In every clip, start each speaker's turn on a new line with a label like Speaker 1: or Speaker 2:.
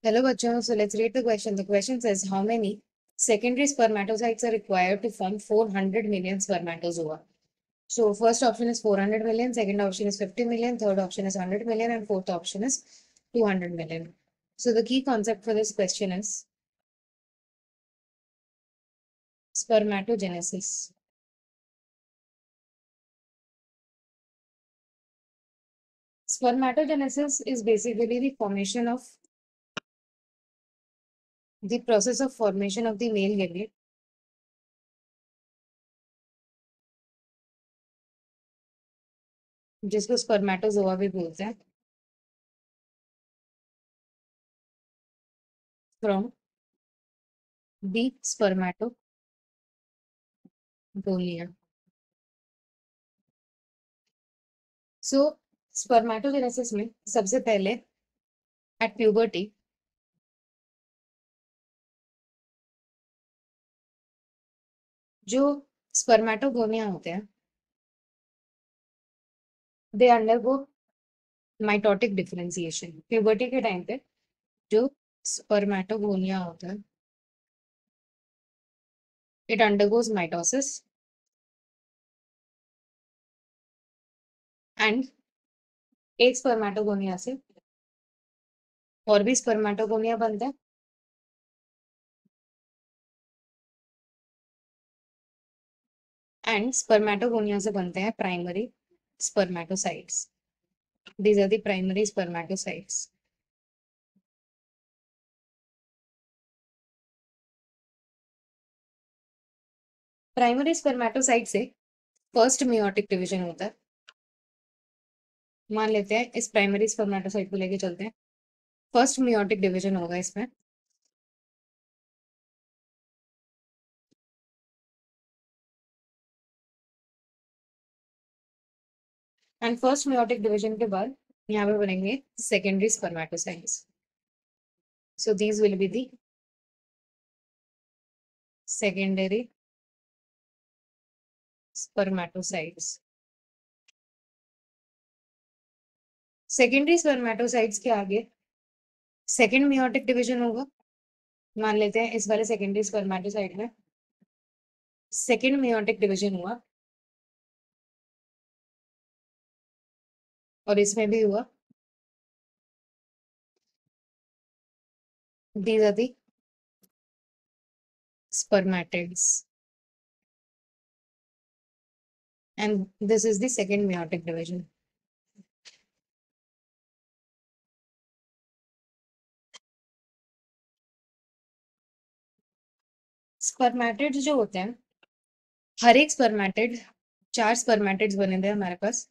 Speaker 1: Hello, bachcho. So let's read the question. The question says, how many secondary spermatocytes are required to form 400 million spermatozoa? So first option is 400 million, second option is 50 million, third option is 100 million, and fourth option is 200 million. So the key concept for this question is spermatogenesis. Spermatogenesis is basically the formation of the process of formation of the male gamete जिसको spermatozoa भी बोलते हैं। From the spermatogonia so spermatogenesis में सबसे पहले at puberty जो spermatogonia होते हैं they undergo mitotic differentiation puberty के टाइम पे जो स्पर्मेटोगोनिया होता है इट अंडरगोज माइटोसिस एंड एक स्पर्मेटोगोनिया से और भी स्पर्मेटोगोनिया बनता है। एंड स्पर्मेटोगोनिया से बनते हैं primary spermatocytes. These are the primary spermatocytes. Primary spermatocyte से फ़र्स्ट मियोटिक डिवीज़न होता है मान लेते हैं, इस प्राइमरी स्पर्मेटोसाइट को लेके चलते हैं फ़र्स्ट मियोटिक डिवीज़न होगा इसमें एंड फ़र्स्ट मियोटिक डिवीज़न के बाद, यहाँ पे बनेंगे secondary spermatocytes so these will be the secondary spermatocytes. Secondary spermatocytes के आगे सेकेंड मियोटिक डिवीज़न होगा। मान लेते हैं, इस वाले सेकेंडरी स्पर्मेटोसाइट में सेकेंड मियोटिक डिवीज़न हुआ। और इसमें भी हुआ these are the spermatids and this is the second meiotic division spermatids जो होते हैं हर एक स्पर्मेटिड चार स्पर्मेटिड्स बने थे हमारे पास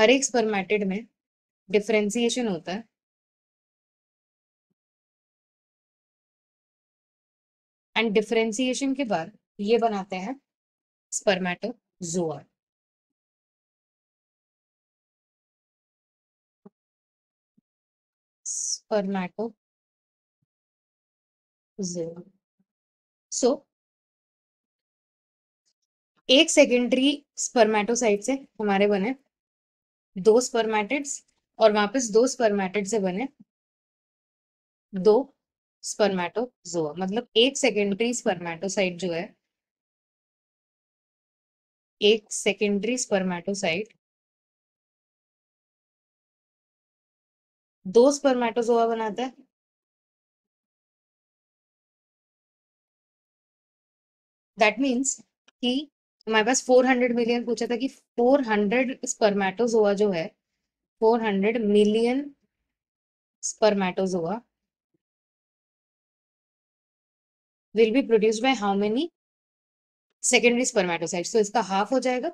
Speaker 1: हर एक स्पर्मेटिड में डिफ्रेंसिएशन होता है। एंड डिफ्रेंसिएशन के बाद ये बनाते हैं स्पर्मेटोजोआ स्पर्मेटो सो एक सेकेंडरी स्पर्मेटोसाइट से हमारे बने दो स्पर्मेटिड्स और वापस दो स्पर्मेटिड से बने दो स्पर्मेटोजोआ मतलब एक सेकेंडरी स्पर्मेटोसाइट जो है, एक सेकेंडरी स्पर्मेटोसाइट दो स्पर्मेटोजोआ बनाता है। दैट मीन्स कि हमारे पास 400 मिलियन पूछा था कि 400 स्पर्मेटोजोआ जो है 400 million spermatozoa will be produced by how many secondary spermatocytes तो इसका हाफ़ हो जाएगा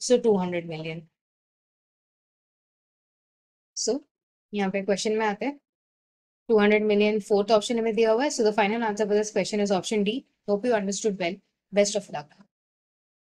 Speaker 1: सो 200 मिलियन सो यहाँ पे क्वेश्चन में आते हैं। 200 मिलियन फोर्थ ऑप्शन में दिया हुआ है so the final answer for this question is option D hope you understood well best of luck